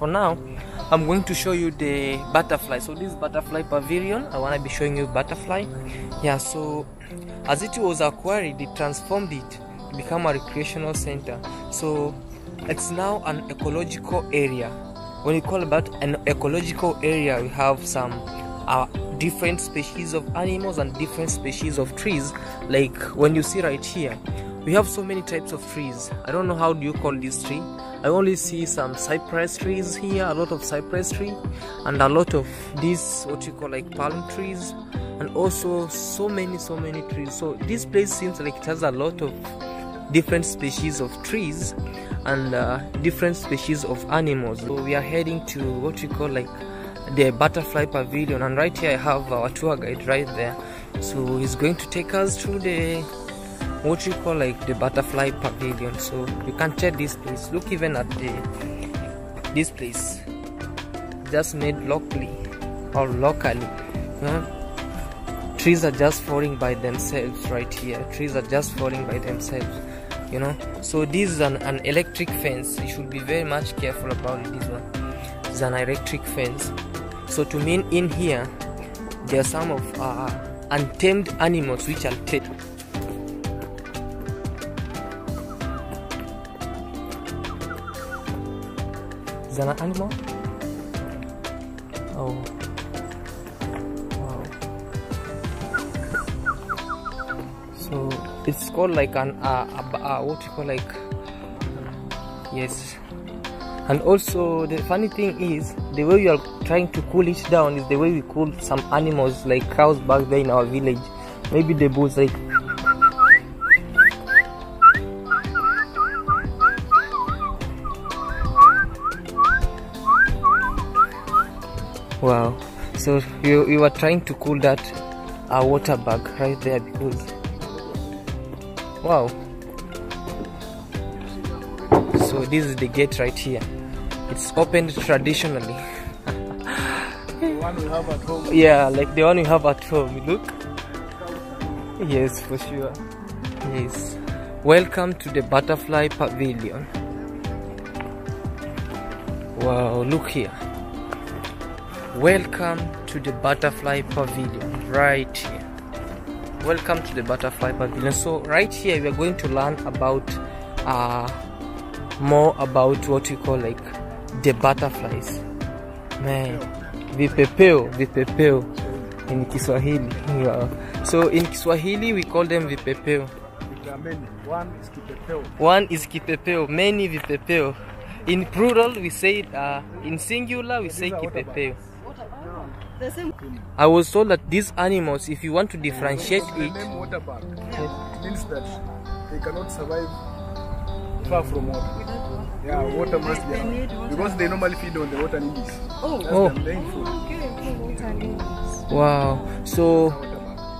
For now, I'm going to show you the butterfly. So this butterfly pavilion, I want to be showing you butterfly. Yeah, so as it was acquired, they transformed it to become a recreational center. So it's now an ecological area. When you call about an ecological area, we have some uh, different species of animals and different species of trees. Like when you see right here, we have so many types of trees. I don't know how do you call this tree. I only see some cypress trees here, a lot of cypress tree, and a lot of these what you call like palm trees, and also so many so many trees. So this place seems like it has a lot of different species of trees and uh, different species of animals. So we are heading to what we call like the butterfly pavilion, and right here I have our tour guide right there. So he's going to take us through the what you call like the butterfly pavilion. So you can check this place. Look even at the this place. Just made locally or locally. Trees are just falling by themselves right here. Trees are just falling by themselves you know? So this is an, an electric fence. You should be very much careful about this one. It's an electric fence. So to mean in here there are some of uh, untamed animals which are tamed Animal? Oh. Wow. So it's called like an uh, what you call like yes. And also the funny thing is the way we are trying to cool it down is the way we cool some animals like cows back there in our village. Maybe the bulls like wow. So you, you were trying to cool that uh, water bag right there because wow. So this is the gate right here. It's opened traditionally. Yeah like the one we have at home look. Yes for sure. Yes. Welcome to the butterfly pavilion. Wow look here welcome to the butterfly pavilion right here. Welcome to the butterfly pavilion. So right here we are going to learn about uh more about what we call like the butterflies. Man vipepeo vipepeo in kiswahili yeah. so in kiswahili we call them vipepeo One is kipepeo. one is kipepeo. Many vipepeo in plural we say it, uh, in singular we say kipepeo I was told that these animals, if you want to differentiate The it, name waterbuck means that they cannot survive far from water. Yeah, water must be around. because they normally feed on the water lilies. That's Oh. their main food. wow. So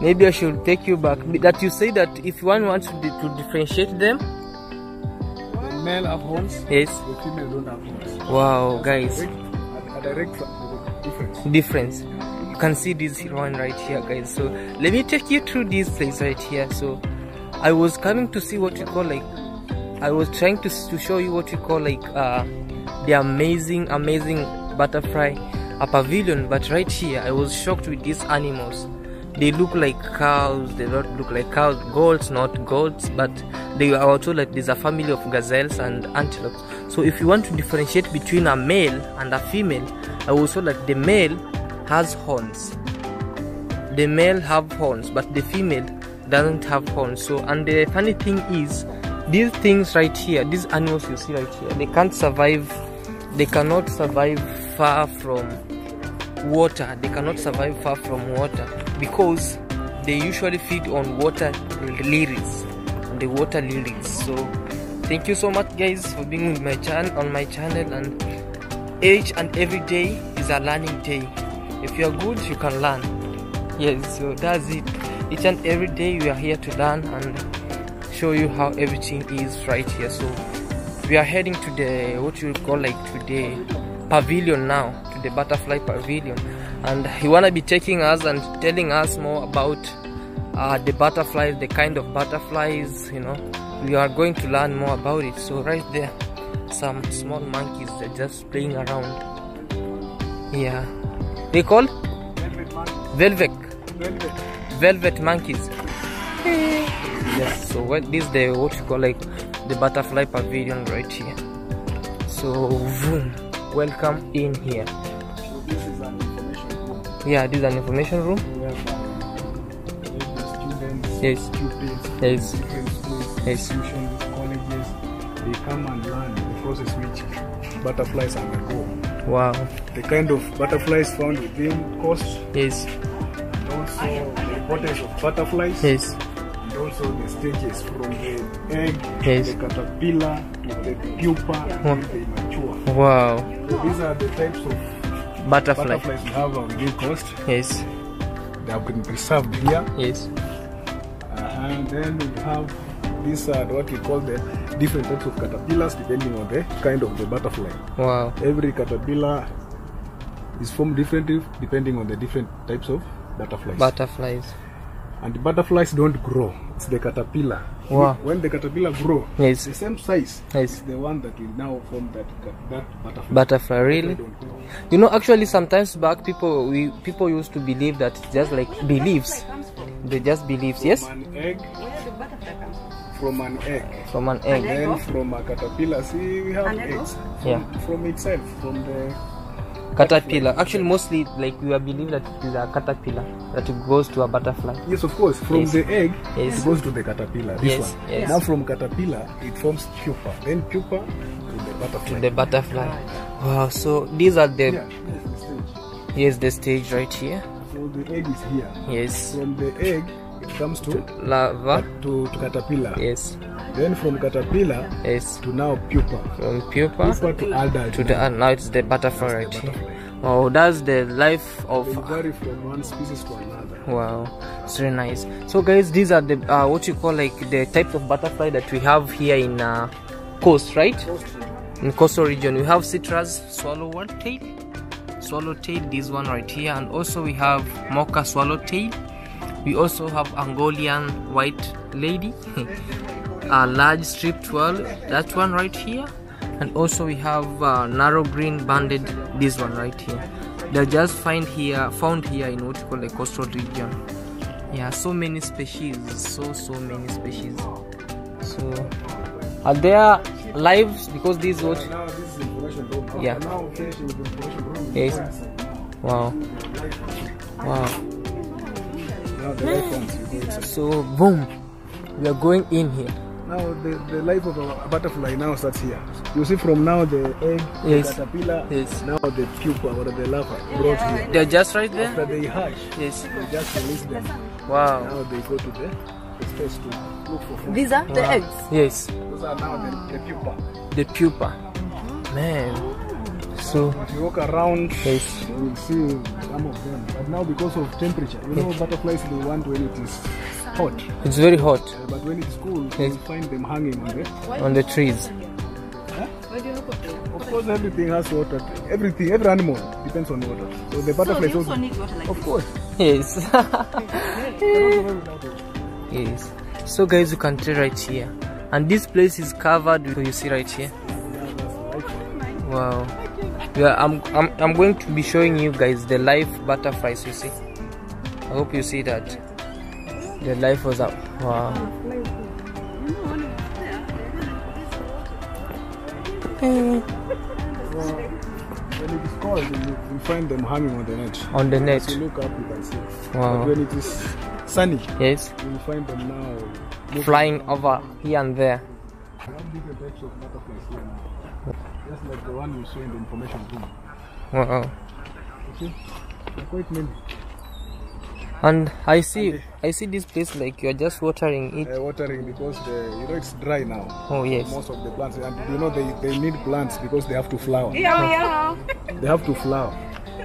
maybe I should take you back. That you say that if one wants to, di- to differentiate them, The male have horns, yes. the female don't have horns. Wow, guys, A, a direct difference. difference. You can see this one right here, guys. So let me take you through this place right here. So I was coming to see what you call like. I was trying to to show you what you call like uh, the amazing, amazing butterfly a pavilion. But right here, I was shocked with these animals. They look like cows. They don't look like cows. Goats, not goats, but they are also like there's a family of gazelles and antelopes. So if you want to differentiate between a male and a female, I told that the male has horns. The male have horns, but the female doesn't have horns. So and the funny thing is, these things right here, these animals you see right here, they can't survive. They cannot survive far from water. They cannot survive far from water because they usually feed on water lilies, on the water lilies. So thank you so much, guys, for being with my channel on my channel. And each and every day is a learning day. If you are good, you can learn. Yes, so that's it. Each and every day we are here to learn and show you how everything is right here. So we are heading to the what you call like today pavilion now, to the butterfly pavilion, and he wanna be taking us and telling us more about uh, the butterflies, the kind of butterflies. You know, we are going to learn more about it. So right there, some small monkeys that just playing around. Yeah. They call Velvet velvet Velvet. velvet monkeys. Yes, so what this the what you call like the butterfly pavilion right here. So vroom, welcome in here. So this is an information room Yeah, this is an information room. Uh, students, Yes. Yes. Institutions, colleges, they come and learn the process which butterflies undergo. Wow. The kind of butterflies found within coast, Yes. and also the importance of butterflies, Yes. and also the stages from the egg, Yes. the caterpillar, to the pupa, until they mature. Wow. So these are the types of Butterfly. butterflies we have on the coast. Yes. They have been preserved here. Yes. Uh, and then we have these are what we call the different types of caterpillars depending on the kind of the butterfly. Wow. Every caterpillar is formed differently depending on the different types of butterflies. Butterflies. and the butterflies don't grow. It's the caterpillar. Wow. When the caterpillar grow, Yes. the same size Yes. is the one that will now form that that butterfly. Butterfly. Really? They don't grow. You know, actually, sometimes back people we people used to believe that it's just like beliefs. They just beliefs. Yes. An egg. From an egg. From an egg. Then from a caterpillar, see we have eggs. From, Yeah. From itself, from the Caterpillar. Actually, mostly like we are believe that it is a caterpillar that goes to a butterfly. yes, of course. From Yes. the egg, Yes. it goes to the caterpillar. This Yes, one. yes. Now from caterpillar, it forms pupa. Then pupa to the butterfly. To The butterfly. Wow. So these are the yeah, yes, the stage. here's the stage right here. So the egg is here. Yes. From the egg, it comes to larva. to, to caterpillar. Yes. Then from caterpillar Yes. to now pupa. From pupa Pupa to adult. to the and now it's the butterfly right here. Wow, that's the life of They vary from one species to another. Wow, it's very nice. So, guys, these are the uh, what you call like the type of butterfly that we have here in uh, coast, right? In coastal region, we have citrus swallowtail, tail, swallowtail, this one right here, and also we have mocker swallowtail. We also have Angolian white lady, a large striped whale, that one right here, and also we have uh, narrow green banded, this one right here. They're just find here, found here in what you call the coastal region. Yeah, so many species, so so many species. So, are there lives because this what? Now this is information room. After Yeah. Now finishing with information room. we Yes. Wow, wow. Now the life ones you go inside. So, boom, we are going in here. Now the, the life of a butterfly now starts here. You see from now the egg, Yes. the caterpillar, Yes. now the pupa or the larva brought here. They're just right there? After there. they hatch, Yes. they just release them. Wow. Now they go to the, the space to look for food. These are the eggs. Yes, Those are now the, the pupa. the pupa. Man. So, If you walk around, yes. you will see some of them. But now because of temperature, you know butterflies they want when it is hot. It's very hot Uh, But when it's cool, Yes. you find them hanging on the on the trees. Of course, everything has water. Everything, every animal depends on water. So the butterflies So you also also, need water like of course. Yes. cannot survive without water. yes. So, guys, you can tell right here. And this place is covered with, you see right here. Wow. Yeah, I'm, I'm, I'm going to be showing you guys the live butterflies, you see. I hope you see that. The life was up. Wow. When it is cold, you find them hanging on the net. On the As net. you look up, you can see. Wow. But when it is sunny, Yes. you find them now. Flying over here and there. We have different types of butterflies here now. Just like the one you saw in the information room. Wow. You see? There are quite many. And I see, I see this place like you're just watering it. Uh, watering because the, you know it's dry now. Oh yes. Most of the plants, and you know they, they need plants because they have to flower. Yeah, yeah. They have to flower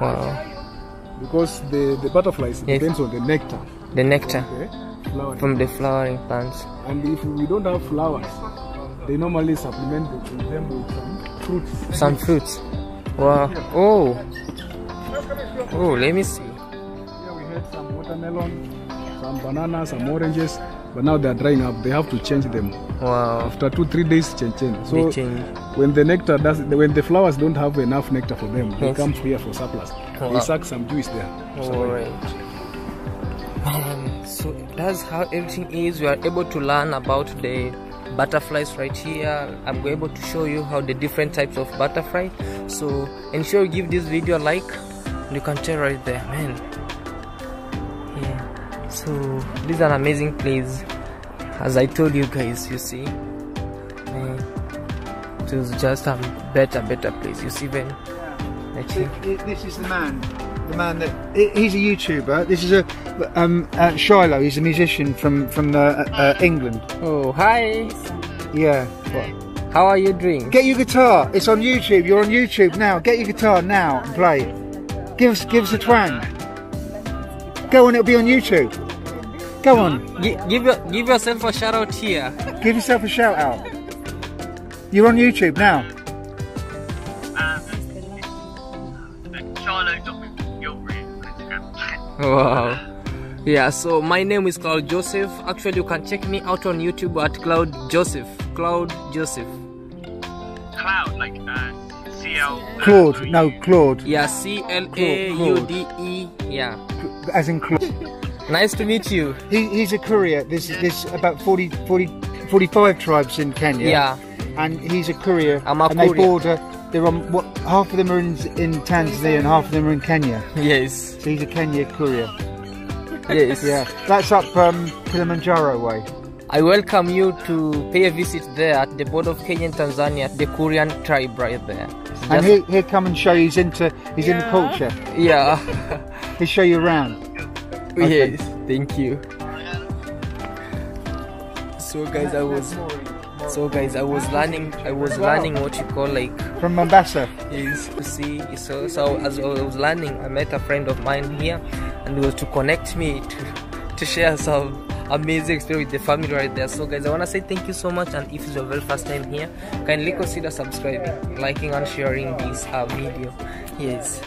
Wow. because the, the butterflies Yes. depends on the nectar. The nectar Okay? From the flowering plants. And if we don't have flowers, they normally supplement them with some fruits. Some fruits. Wow. Oh. Oh, let me see. Here we had some watermelon, some bananas, some oranges, but now they are drying up. They have to change them Wow. After two three days, change change. So they change. when the nectar does, when the flowers don't have enough nectar for them, they Yes. come here for surplus. Wow. They suck some juice there. Alright. Man, so that's how everything is. We are able to learn about the butterflies right here. I'm able to show you how the different types of butterfly. So ensure you give this video a like. You can tell right there, man. Yeah. So this is an amazing place. As I told you guys, you see. Man, it was just a better, better place. You see, right here. This is the man. The man that he's a YouTuber. This is a um, uh, Shiloh. He's a musician from from uh, uh, England. Oh, hi. Yeah. How are you doing? Get your guitar. It's on YouTube. You're on YouTube now. Get your guitar now and play. Give us give us a twang. Go on. It'll be on YouTube. Go on. Gi- give your, give yourself a shout out here. Give yourself a shout out. You're on YouTube now. Wow. Yeah, so my name is Cloud Joseph. Actually, you can check me out on YouTube at Cloud Joseph. Cloud Joseph. Cloud, like uh, CL. Claude. No, Claude. Yeah, C L A U D E. Yeah. As in Claude. Nice to meet you. He, he's a Kuria. There's there's about 40, 40, 45 tribes in Kenya. Yeah. and he's a Kuria. I'm a and they Kuria. border. They're on what? Half of them are in, in Tanzania and half of them are in Kenya. Yes. So he's a Kenya Kuria. Yes. Yeah, that's up um, Kilimanjaro way. I welcome you to pay a visit there at the border of Kenya and Tanzania, the Korean tribe right there. And Just- he he'll come and show you he's into he's into culture. yeah. He'll show you around. Okay. Yes. Thank you. So guys, I was so guys, I was learning I was learning what you call like From Mombasa. is to see so so as I was learning I met a friend of mine here and it was to connect me to to share some amazing experience with the family right there. So guys I want to say thank you so much and if it's your very first time here kindly consider subscribing liking and sharing this uh, video. Yes